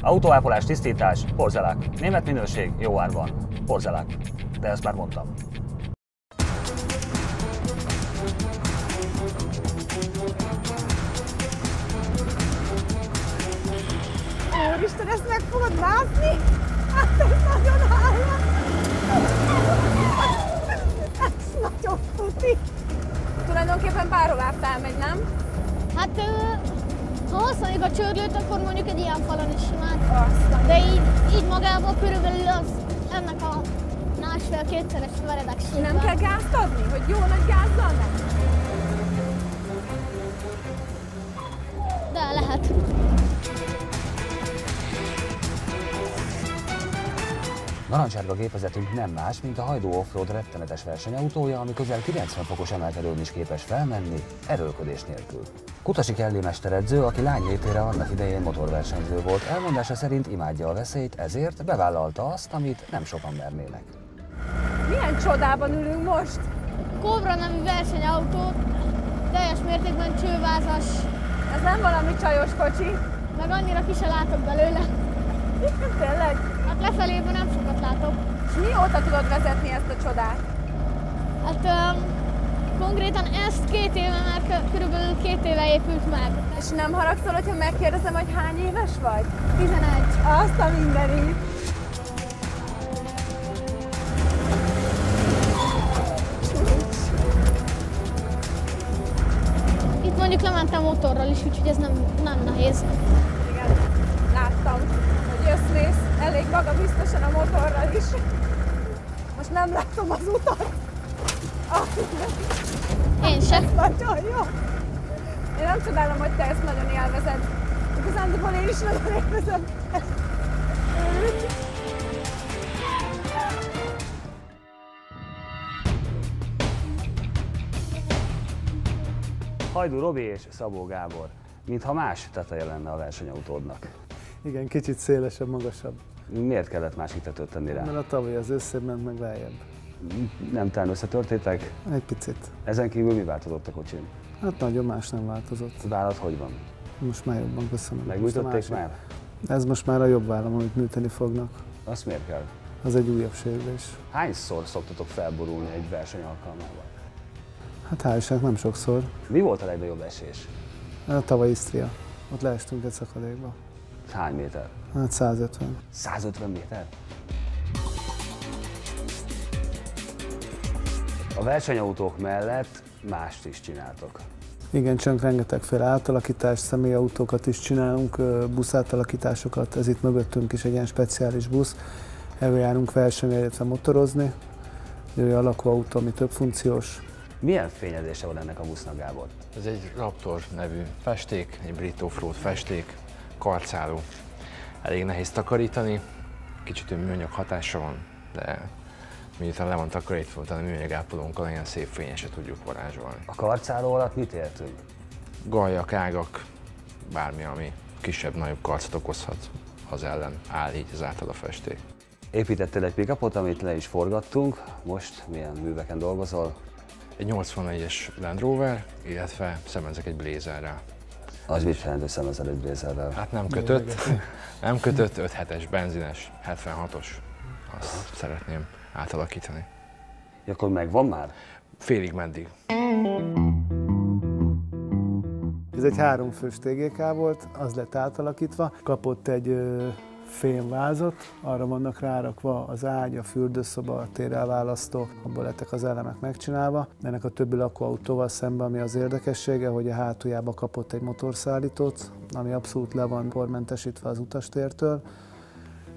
Autóápolás, tisztítás, porzelák. Német minőség, jó árban. Porzelák. De ezt már mondtam. Úristen, ezt meg fogod mászni? Hát ez nagyon állat! Ez nagyon tuti! Tulajdonképpen bárhová felmegy, nem? Hát, ö, ha használjuk a csörlőt, akkor mondjuk egy ilyen falon is simán. De így, így magában körülbelül az ennek a másfél-kétszeres veredek simán. Nem kell gázt adni, hogy jó nagy gázzal nem? De lehet. Narancsárga gépezetünk nem más, mint a Hajdú Offroad rettenetes versenyautója, ami közel 90 fokos emelkedőn is képes felmenni, erőlködés nélkül. Kutasi Kelly mesteredző, aki lány létére annak idején motorversenyző volt, elmondása szerint imádja a veszélyt, ezért bevállalta azt, amit nem sokan mernének. Milyen csodában ülünk most? Cobra nevű versenyautó, teljes mértékben csővázas, Ez nem valami csajos kocsi. meg annyira ki se látok belőle. Tényleg? Hát lefelében nem sokat látok. És mióta tudod vezetni ezt a csodát? Hát um, konkrétan ezt két éve már kö- körülbelül két éve épült meg. És nem haragszol, hogyha megkérdezem, hogy hány éves vagy? 11. Azt a mindenit. Itt mondjuk lementem motorral is, úgyhogy ez nem, nem nehéz. Igen, láttam, hogy jössz-mész elég magabiztosan a motorral is. Most nem látom az utat. Ah, Én se. nagyon jó. Én nem csodálom, hogy te ezt nagyon élvezed. Igazándiból én is nagyon élvezem. Hajdú Robi és Szabó Gábor, mintha más teteje lenne a versenyautódnak. Igen, kicsit szélesebb, magasabb. Miért kellett másik tetőt tenni rá? Mert a tavaly az össze ment meg lejjebb. Nem talán összetörtétek? Egy picit. Ezen kívül mi változott a kocsin? Hát nagyon más nem változott. A vállat hogy van? Most már jobban köszönöm. Megműtötték már? Ez most már a jobb vállam, amit műteni fognak. Azt miért kell? Az egy újabb sérülés. Hányszor szoktatok felborulni egy verseny alkalmával? Hát hál' Istennek nem sokszor. Mi volt a legnagyobb esés? A tavaly Isztria. Ott leestünk egy szakadékba. Hány méter? Hát 150. 150 méter? A versenyautók mellett mást is csináltok. Igen, csak rengetegféle átalakítást, személyautókat is csinálunk, buszátalakításokat. Ez itt mögöttünk is egy ilyen speciális busz. Erről járunk versenyre, illetve motorozni. Ő a lakóautó, ami több funkciós. Milyen fényezése van ennek a busznak, Gábor? Ez egy Raptor nevű festék, egy brit offroad festék, karcáló. Elég nehéz takarítani, kicsit olyan műanyag hatása van, de miután le van takarítva, utána műanyag ápolónkkal ilyen szép fényeset tudjuk varázsolni. A karcáló alatt mit értünk? Gajak, ágak, bármi, ami kisebb-nagyobb karcot okozhat, az ellen áll így az által a festék. Építettél egy pickupot, amit le is forgattunk. Most milyen műveken dolgozol? Egy 84-es Land Rover, illetve szemezek egy Blazerrel. Az mit jelent, hogy szemezel egy Blazerrel? Hát nem kötött, nem kötött, 5.7-es benzines, 76-os. Azt szeretném átalakítani. Akkor megvan már? Félig meddig. Ez egy háromfős TGK volt, az lett átalakítva, kapott egy ö, fémvázat, arra vannak rárakva az ágy, a fürdőszoba, a térelválasztó, abból lettek az elemek megcsinálva. Ennek a többi lakóautóval szemben, ami az érdekessége, hogy a hátuljába kapott egy motorszállítót, ami abszolút le van pormentesítve az utastértől,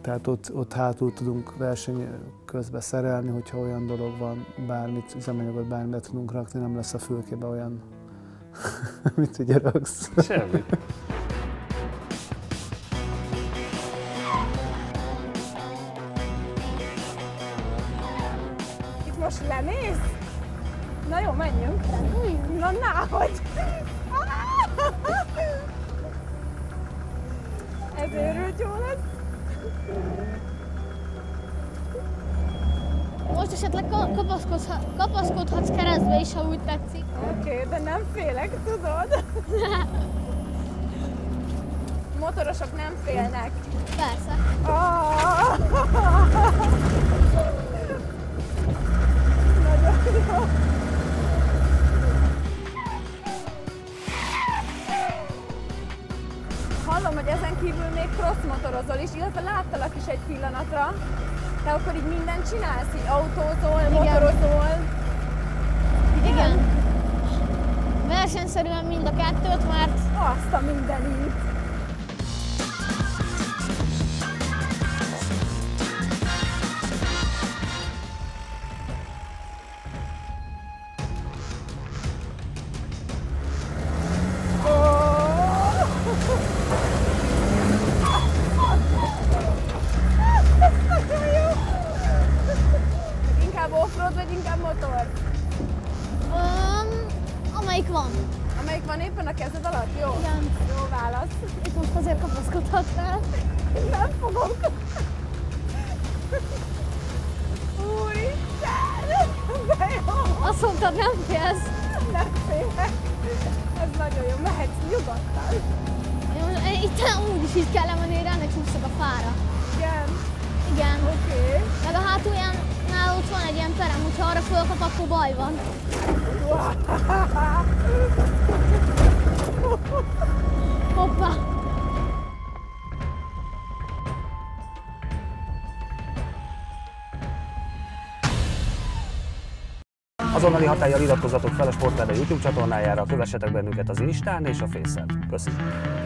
tehát ott, ott hátul tudunk verseny közben szerelni, hogyha olyan dolog van, bármit, üzemanyagot bármit tudunk rakni, nem lesz a fülkébe olyan Mit ugye raksz? Semmi. Most lemész? Na jó, menjünk. Na, náhogy. Ez őrült jó lesz. Most esetleg ka- kapaszkodha- kapaszkodhatsz keresztbe is, ha úgy tetszik. Oké, okay, de nem félek, tudod? Motorosok nem félnek. Cross motorozol is, illetve láttalak is egy pillanatra. Te akkor így mindent csinálsz, így autózol, Igen. motorozol. Igen. Versenyszerűen mind a kettőt, mert Azt a mindenit. Amelyik van. Amelyik van éppen a kezed alatt? Jó? Igen. Jó válasz. Itt most azért kapaszkodhatnál. Nem fogok. Úristen! De jó! Azt mondtad, nem félsz. Nem félek. Ez nagyon jó. Mehetsz nyugodtan. Itt úgy is így kell lemenni, hogy rá ne csúszok a fára. Igen. Igen. Oké. Perem, hogyha arra fölkap, akkor baj van. Hoppá! Azonnali hatállyal iratkozzatok fel a Sportláda YouTube csatornájára, kövessetek bennünket az Instán és a Face-en. Köszönöm.